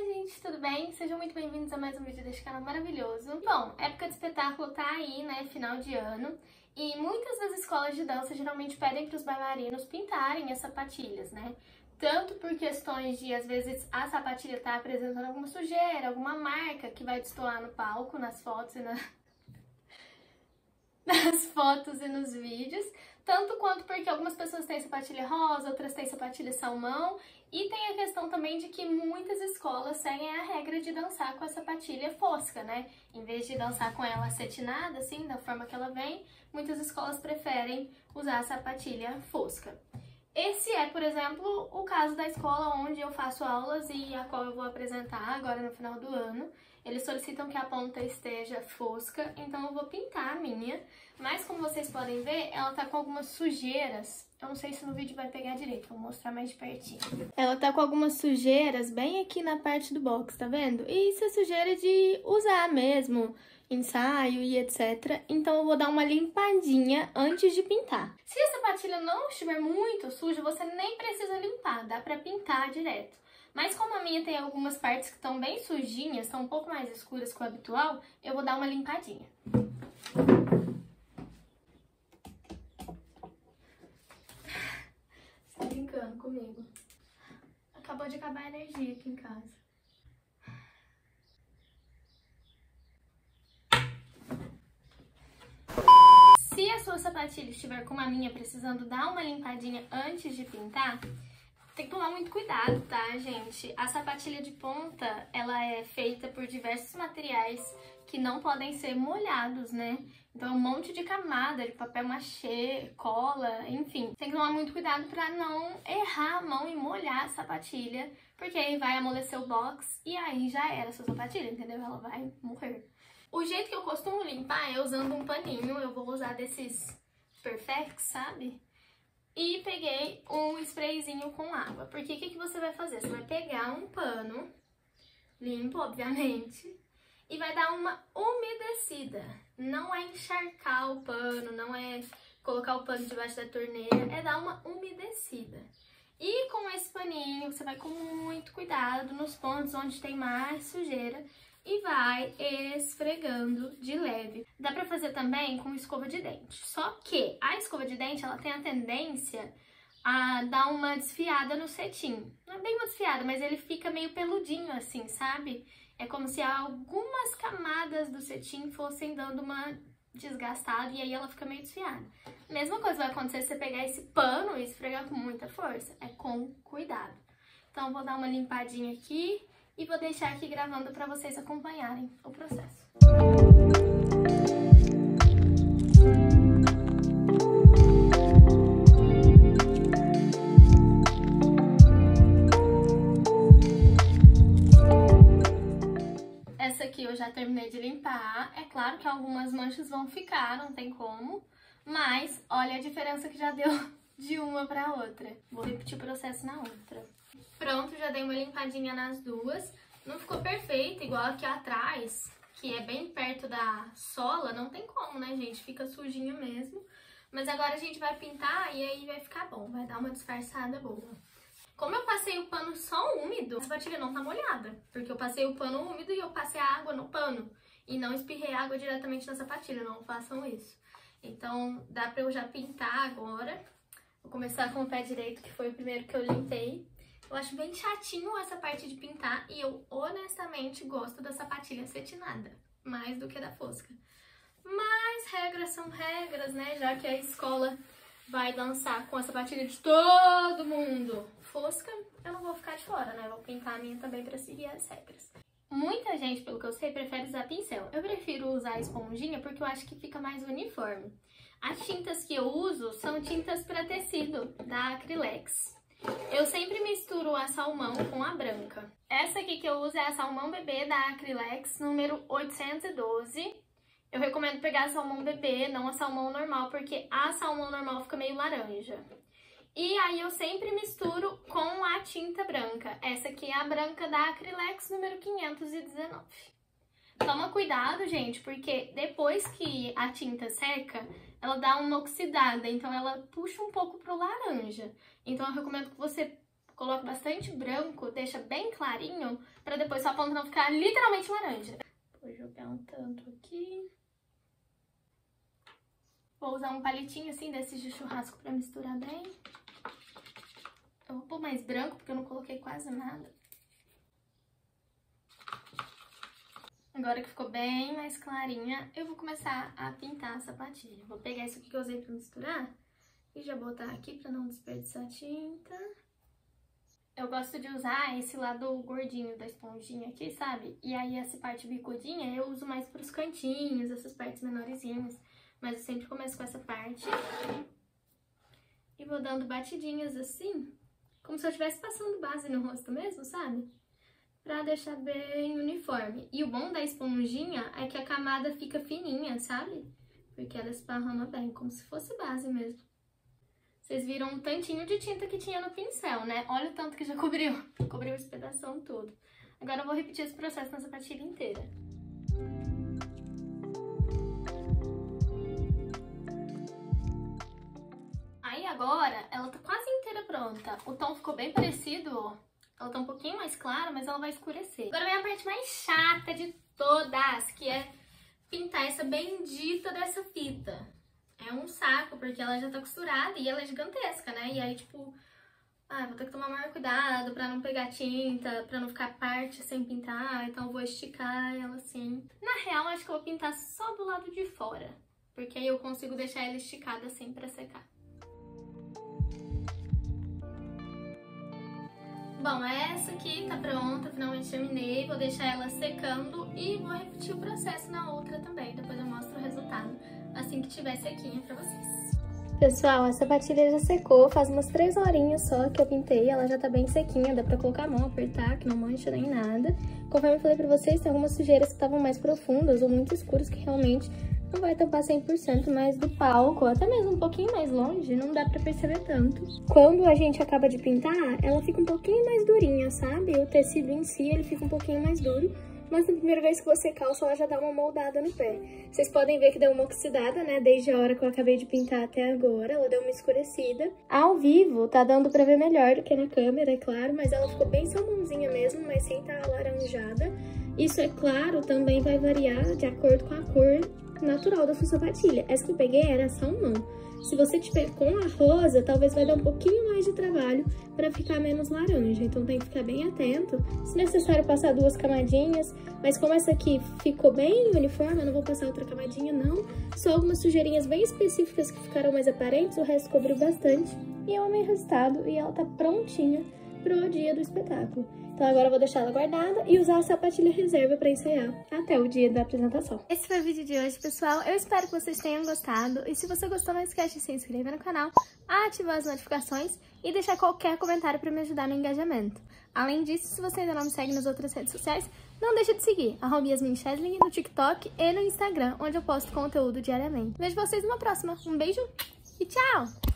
Oi gente, tudo bem? Sejam muito bem-vindos a mais um vídeo deste canal maravilhoso. Bom, época de espetáculo tá aí, né, final de ano, e muitas das escolas de dança geralmente pedem para os bailarinos pintarem as sapatilhas, né? Tanto por questões de, às vezes, a sapatilha tá apresentando alguma sujeira, alguma marca que vai destoar no palco, nas fotos e na... nas fotos e nos vídeos, tanto quanto porque algumas pessoas têm sapatilha rosa, outras têm sapatilha salmão, e tem a questão também de que muitas escolas seguem a regra de dançar com a sapatilha fosca, né? Em vez de dançar com ela acetinada, assim, da forma que ela vem, muitas escolas preferem usar a sapatilha fosca. Esse é, por exemplo, o caso da escola onde eu faço aulas e a qual eu vou apresentar agora no final do ano. Eles solicitam que a ponta esteja fosca, então eu vou pintar a minha. Mas como vocês podem ver, ela tá com algumas sujeiras. Eu não sei se no vídeo vai pegar direito, vou mostrar mais de pertinho. Ela tá com algumas sujeiras bem aqui na parte do box, tá vendo? E isso é sujeira de usar mesmo, ensaio e etc. Então eu vou dar uma limpadinha antes de pintar. Se a sapatilha não estiver muito suja, você nem precisa limpar, dá pra pintar direto. Mas como a minha tem algumas partes que estão bem sujinhas, estão um pouco mais escuras que o habitual, eu vou dar uma limpadinha. Você tá brincando comigo? Acabou de acabar a energia aqui em casa. Se a sua sapatilha estiver como a minha, precisando dar uma limpadinha antes de pintar, tem que tomar muito cuidado, tá, gente? A sapatilha de ponta, ela é feita por diversos materiais que não podem ser molhados, né? Então, um monte de camada de papel machê, cola, enfim. Tem que tomar muito cuidado pra não errar a mão e molhar a sapatilha, porque aí vai amolecer o box e aí já era a sua sapatilha, entendeu? Ela vai morrer. O jeito que eu costumo limpar é usando um paninho, eu vou usar desses Perfect, sabe? E peguei um sprayzinho com água. Porque o que, que você vai fazer? Você vai pegar um pano, limpo, obviamente, e vai dar uma umedecida. Não é encharcar o pano, não é colocar o pano debaixo da torneira, é dar uma umedecida. E com esse paninho, você vai com muito cuidado nos pontos onde tem mais sujeira e vai esfregando de leve. Dá pra fazer também com escova de dente. Só que a escova de dente, ela tem a tendência a dar uma desfiada no cetim. Não é bem uma desfiada, mas ele fica meio peludinho assim, sabe? É como se algumas camadas do cetim fossem dando uma desgastada e aí ela fica meio desfiada. Mesma coisa vai acontecer se você pegar esse pano e esfregar com muita força. É com cuidado. Então, vou dar uma limpadinha aqui e vou deixar aqui gravando para vocês acompanharem o processo. Essa aqui eu já terminei de limpar. É claro que algumas manchas vão ficar, não tem como. Mas olha a diferença que já deu de uma para outra. Vou repetir o processo na outra. Pronto, já dei uma limpadinha nas duas. Não ficou perfeito, igual aqui atrás, que é bem perto da sola. Não tem como, né, gente? Fica sujinho mesmo. Mas agora a gente vai pintar e aí vai ficar bom. Vai dar uma disfarçada boa. Como eu passei o pano só úmido, a sapatilha não tá molhada. Porque eu passei o pano úmido e eu passei a água no pano. E não espirrei água diretamente na sapatilha, não façam isso. Então, dá pra eu já pintar agora. Vou começar com o pé direito, que foi o primeiro que eu limpei. Eu acho bem chatinho essa parte de pintar e eu honestamente gosto da sapatilha cetinada, mais do que da fosca. Mas regras são regras, né? Já que a escola vai dançar com a sapatilha de todo mundo fosca, eu não vou ficar de fora, né? Vou pintar a minha também pra seguir as regras. Muita gente, pelo que eu sei, prefere usar pincel. Eu prefiro usar esponjinha porque eu acho que fica mais uniforme. As tintas que eu uso são tintas para tecido, da Acrylex. Eu sempre misturo a salmão com a branca. Essa aqui que eu uso é a salmão bebê da Acrylex, número 812. Eu recomendo pegar a salmão bebê, não a salmão normal, porque a salmão normal fica meio laranja. E aí eu sempre misturo com a tinta branca. Essa aqui é a branca da Acrylex, número 519. Toma cuidado, gente, porque depois que a tinta seca, ela dá uma oxidada, então ela puxa um pouco pro laranja. Então eu recomendo que você Coloco bastante branco, deixa bem clarinho, pra depois sua ponta não ficar literalmente laranja. Vou jogar um tanto aqui. Vou usar um palitinho assim desses de churrasco pra misturar bem. Eu vou pôr mais branco, porque eu não coloquei quase nada. Agora que ficou bem mais clarinha, eu vou começar a pintar a sapatilha. Vou pegar isso aqui que eu usei pra misturar e já botar aqui pra não desperdiçar tinta. Eu gosto de usar esse lado gordinho da esponjinha aqui, sabe? E aí essa parte bicudinha eu uso mais pros cantinhos, essas partes menorzinhas. Mas eu sempre começo com essa parte. E vou dando batidinhas assim, como se eu estivesse passando base no rosto mesmo, sabe? Pra deixar bem uniforme. E o bom da esponjinha é que a camada fica fininha, sabe? Porque ela esparrama bem, como se fosse base mesmo. Vocês viram um tantinho de tinta que tinha no pincel, né? Olha o tanto que já cobriu. Cobriu esse pedaço todo. Agora eu vou repetir esse processo na sapatilha inteira. Aí agora, ela tá quase inteira pronta. O tom ficou bem parecido, ó. Ela tá um pouquinho mais clara, mas ela vai escurecer. Agora vem a parte mais chata de todas, que é pintar essa bendita dessa fita é um saco, porque ela já tá costurada e ela é gigantesca, né? E aí, tipo, ah, vou ter que tomar maior cuidado pra não pegar tinta, pra não ficar parte sem pintar, então vou esticar ela assim. Na real, acho que eu vou pintar só do lado de fora, porque aí eu consigo deixar ela esticada assim pra secar. Bom, essa aqui tá pronta, finalmente terminei, vou deixar ela secando e vou repetir o processo na outra também, depois eu mostro o resultado assim que tiver sequinha pra vocês. Pessoal, essa sapatilha já secou, faz umas 3 horinhas só que eu pintei, ela já tá bem sequinha, dá pra colocar a mão, apertar, que não mancha nem nada. Conforme eu falei pra vocês, tem algumas sujeiras que estavam mais profundas ou muito escuras que realmente não vai tampar 100%, mas do palco, até mesmo um pouquinho mais longe, não dá pra perceber tanto. Quando a gente acaba de pintar, ela fica um pouquinho mais durinha, sabe? O tecido em si, ele fica um pouquinho mais duro, mas na primeira vez que você calça, ela já dá uma moldada no pé. Vocês podem ver que deu uma oxidada, né, desde a hora que eu acabei de pintar até agora, ela deu uma escurecida. Ao vivo, tá dando pra ver melhor do que na câmera, é claro, mas ela ficou bem salmãozinha mesmo, mas sem tá alaranjada. Isso, é claro, também vai variar de acordo com a cor natural da sua sapatilha. Essa que eu peguei era salmão. Se você tiver com a rosa, talvez vai dar um pouquinho mais de trabalho para ficar menos laranja. Então tem que ficar bem atento. Se necessário, passar duas camadinhas. Mas como essa aqui ficou bem uniforme, eu não vou passar outra camadinha, não. Só algumas sujeirinhas bem específicas que ficaram mais aparentes. O resto cobriu bastante. E eu amei o resultado. E ela tá prontinha pro dia do espetáculo. Então agora eu vou deixar ela guardada e usar a sapatilha reserva para ensaiar até o dia da apresentação. Esse foi o vídeo de hoje, pessoal. Eu espero que vocês tenham gostado. E se você gostou, não esquece de se inscrever no canal, ativar as notificações e deixar qualquer comentário para me ajudar no engajamento. Além disso, se você ainda não me segue nas outras redes sociais, não deixe de seguir arroba Yasmin Cheslin no TikTok e no Instagram, onde eu posto conteúdo diariamente. Vejo vocês numa próxima. Um beijo e tchau!